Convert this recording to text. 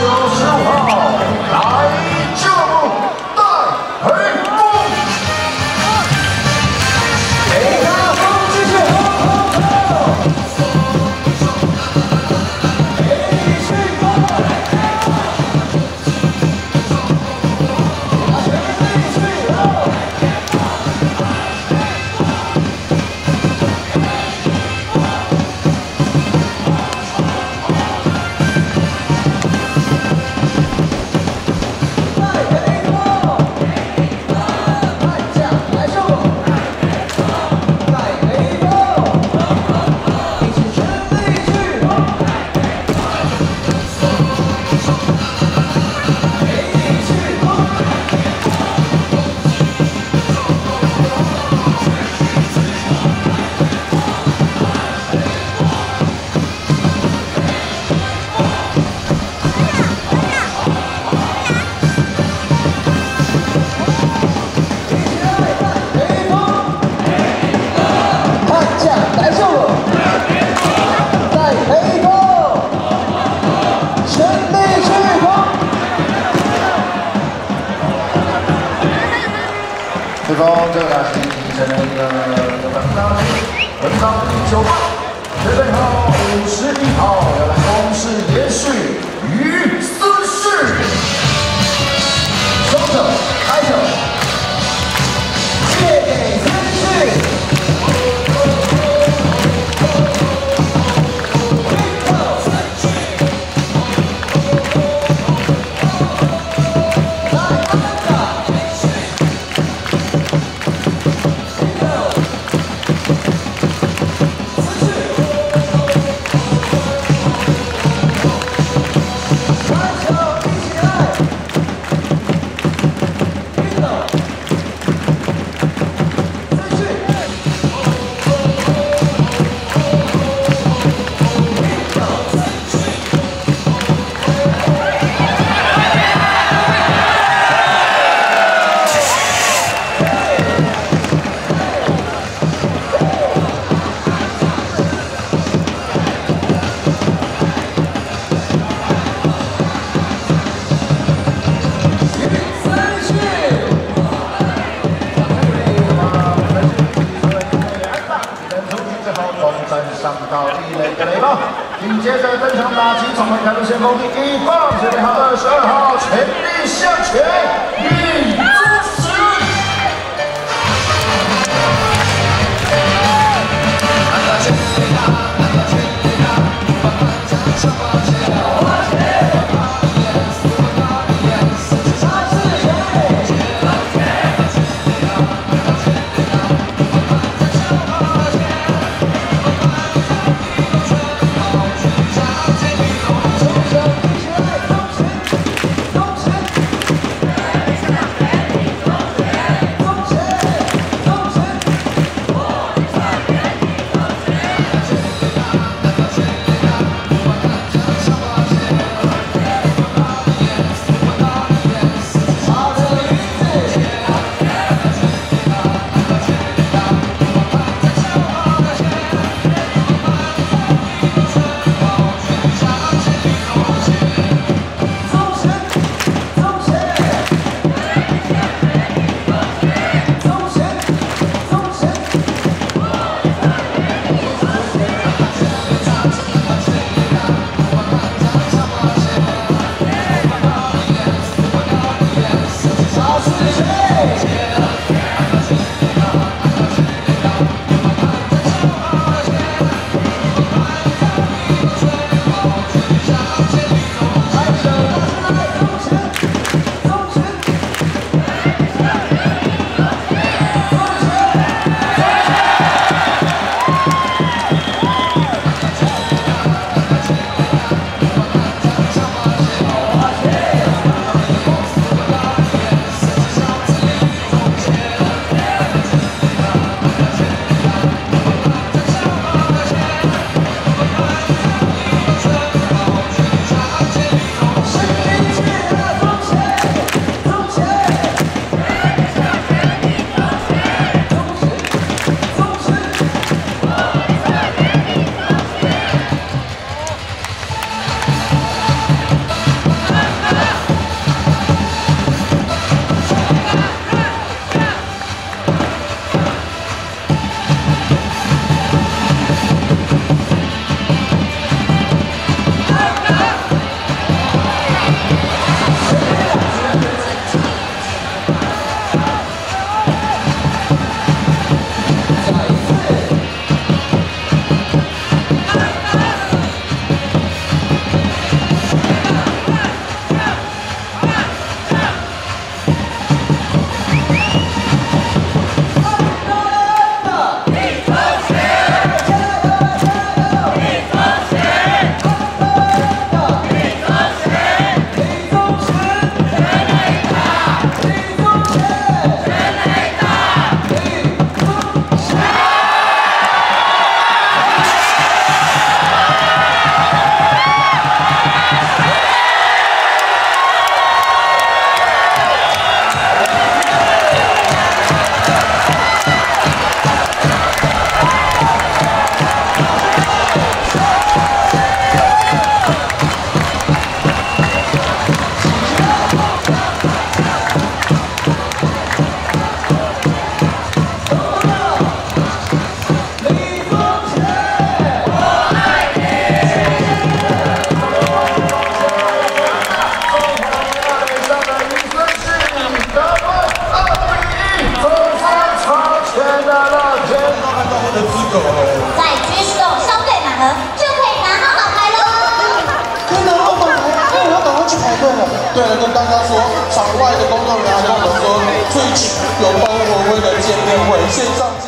九十五这个是形成了一个本场本场第九号，准备好五十一号要来公示延续于紧接着登场打击，掌门开路先锋第一棒，准备好二十二号，全力向前，对了，跟大家说，场外的工作人员跟我们说，最近有帮我们的见面会，线上。